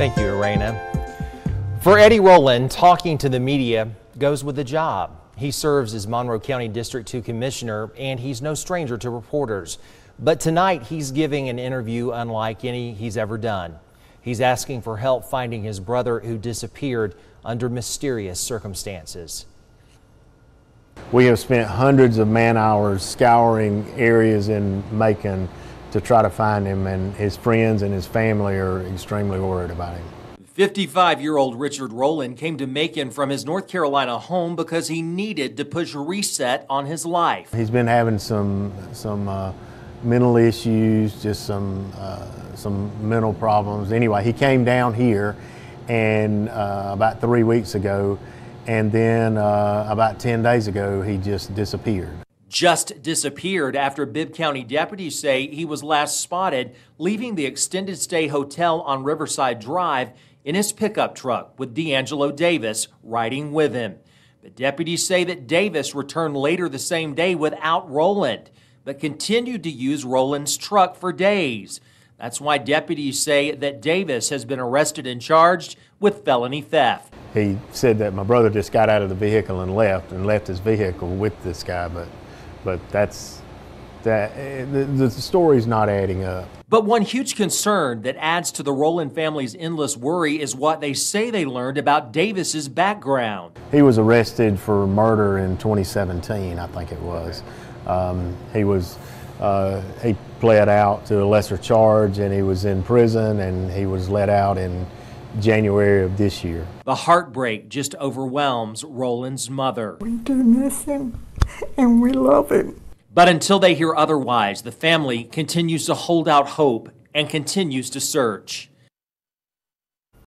Thank you, Arena. For Eddie Rowland, talking to the media goes with the job. He serves as Monroe County District 2 Commissioner, and he's no stranger to reporters. But tonight, he's giving an interview unlike any he's ever done. He's asking for help finding his brother who disappeared under mysterious circumstances. We have spent hundreds of man hours scouring areas in Macon to try to find him, and his friends and his family are extremely worried about him. 55 year old Richard Rowland came to Macon from his North Carolina home because he needed to push a reset on his life. He's been having some, some uh, mental issues, just some, uh, some mental problems. Anyway, he came down here and uh, about three weeks ago, and then uh, about 10 days ago, he just disappeared just disappeared after Bibb County deputies say he was last spotted leaving the extended stay hotel on Riverside Drive in his pickup truck with DeAngelo Davis riding with him. But deputies say that Davis returned later the same day without Rowland, but continued to use Rowland's truck for days. That's why deputies say that Davis has been arrested and charged with felony theft. He said that my brother just got out of the vehicle and left and left his vehicle with this guy, but but that's that the, the story's not adding up. But one huge concern that adds to the Rowland family's endless worry is what they say they learned about Davis's background. He was arrested for murder in 2017, I think it was. Um, he was uh, he pled out to a lesser charge and he was in prison and he was let out in January of this year. The heartbreak just overwhelms Rowland's mother. We do miss him and we love him. But until they hear otherwise, the family continues to hold out hope and continues to search.